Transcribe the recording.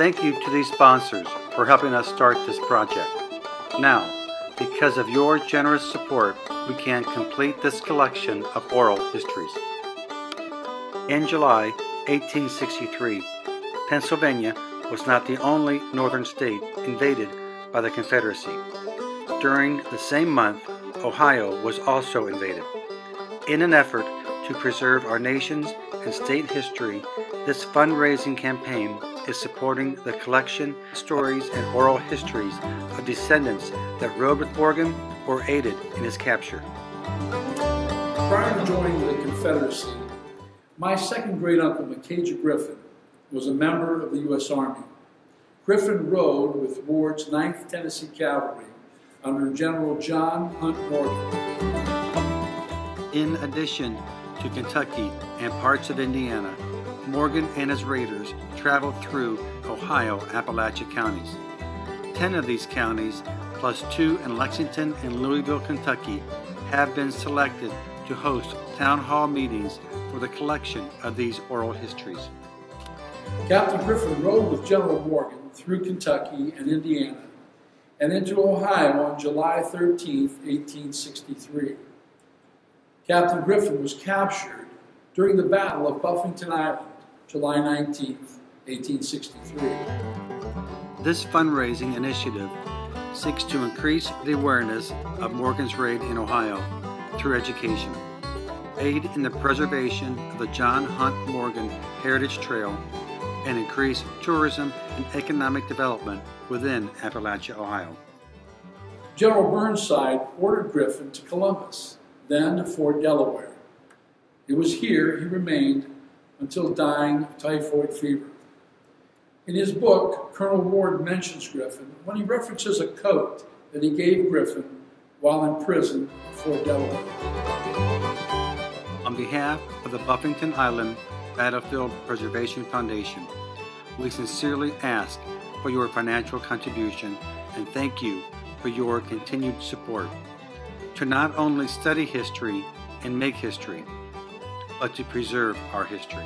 Thank you to these sponsors for helping us start this project. Now, because of your generous support, we can complete this collection of oral histories. In July 1863, Pennsylvania was not the only northern state invaded by the Confederacy. During the same month, Ohio was also invaded. In an effort to preserve our nation's and state history, this fundraising campaign is supporting the collection, stories, and oral histories of descendants that rode with Morgan or aided in his capture. Prior to joining the Confederacy, my second great uncle, Micajah Griffin, was a member of the U.S. Army. Griffin rode with Ward's 9th Tennessee Cavalry under General John Hunt Morgan. In addition to Kentucky and parts of Indiana, Morgan and his raiders traveled through Ohio Appalachia counties. Ten of these counties, plus two in Lexington and Louisville, Kentucky, have been selected to host town hall meetings for the collection of these oral histories. Captain Griffin rode with General Morgan through Kentucky and Indiana and into Ohio on July 13, 1863. Captain Griffin was captured during the Battle of Buffington Island, July 19, 1863. This fundraising initiative seeks to increase the awareness of Morgan's raid in Ohio through education, aid in the preservation of the John Hunt Morgan Heritage Trail, and increase tourism and economic development within Appalachia, Ohio. General Burnside ordered Griffin to Columbus, then to Fort Delaware. It was here he remained until dying of typhoid fever. In his book, Colonel Ward mentions Griffin when he references a coat that he gave Griffin while in prison at Fort Delaware. On behalf of the Buffington Island Battlefield Preservation Foundation, we sincerely ask for your financial contribution and thank you for your continued support to not only study history and make history, but to preserve our history.